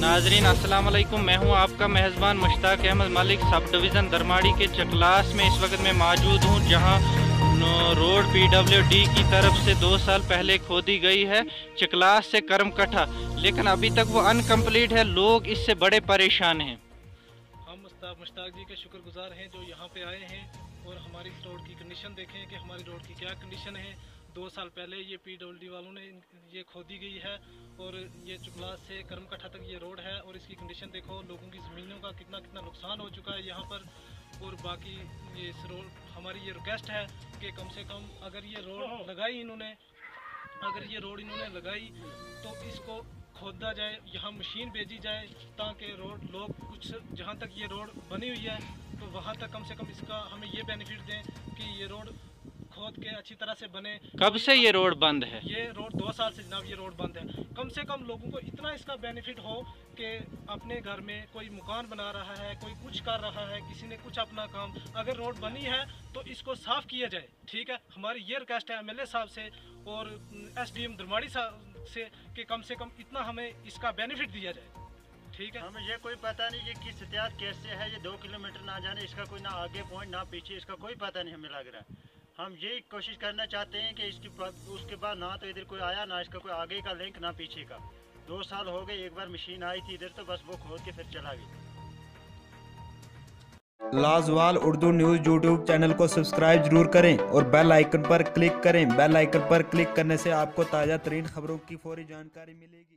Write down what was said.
ناظرین، السلام علیکم۔ میں ہوں آپ کا محضبان مشتاق احمد ملک سب ڈویژن درماڑی کے چکلاس میں اس وقت میں موجود ہوں، جہاں روڈ پی ڈبلیو ڈی کی طرف سے دو سال پہلے کھودی گئی ہے، چکلاس سے کرم کٹھا لیکن ابھی تک وہ انکمپلیٹ ہے، لوگ اس سے بڑے پریشان ہیں۔ ہم مشتاق جی کے شکر گزار ہیں جو یہاں پہ آئے ہیں اور ہماری روڈ کی کنڈیشن دیکھیں کہ ہماری روڈ کی کیا کنڈیشن ہے۔ دو سال پہلے یہ پی ڈبل ڈی والوں نے یہ کھودی گئی ہے اور یہ چکلا سے کرم کٹھا تک یہ روڈ ہے اور اس کی کنڈیشن دیکھو، لوگوں کی زمینوں کا کتنا کتنا نقصان ہو چکا ہے یہاں پر اور باقی یہ اس روڈ، ہماری یہ ریکویسٹ ہے کہ کم سے کم اگر یہ روڈ لگائی انہوں نے، اگر یہ روڈ انہوں نے لگائی تو اس کو کھودا جائے، یہاں مشین بھیجی جائے تاکہ روڈ، لوگ کچھ جہاں تک یہ روڈ بنی ہوئی ہے تو وہاں تک کم سے کم اس کا ہمیں یہ بینیفٹ دیں کہ یہ روڈ کھود کے اچھی طرح سے بنے۔ کب سے یہ روڈ بند ہے؟ یہ روڈ دو سال سے جناب یہ روڈ بند ہے۔ کم سے کم لوگوں کو اتنا اس کا بینیفٹ ہو کہ اپنے گھر میں کوئی مکان بنا رہا ہے کوئی کچھ کر رہا ہے کسی نے کچھ اپنا کام اگر روڈ بنی ہے تو اس کو صاف کیا جائے۔ ٹھیک ہے؟ ہماری یہ ریکویسٹ ہے ایم ایل اے صاحب سے اور ایس ڈی ایم درماڑی صاحب سے کہ کم سے کم اتنا ہمیں اس کا بینیفٹ دیا جائے۔ ٹھیک ہے؟ ہمیں یہ کوئی پتہ نہیں یہ کس احتیاط کیسے ہے یہ دو کلومیٹر نہ جانے اس کا کوئی نہ آگے پوائنٹ نہ پیچھے اس کا کوئی پتہ نہیں ہمیں لگ رہا۔ ہے ہم یہ کوشش کرنا چاہتے ہیں کہ اس کی اس کے بعد نہ تو ادھر کوئی آیا، نہ اس کا کوئی آگے کا لنک نہ پیچھے کا۔ دو سال ہو گئے، ایک بار مشین آئی تھی ادھر تو بس وہ کھود کے پھر چلا گئی Lazawal Urdu news YouTube channel کو سبسکرائب ضرور کریں اور بیل آئکن پر کلک کریں۔ بیل آئکن پر کلک کرنے سے آپ کو تازہ ترین خبروں کی فوری جانکاری ملے گی۔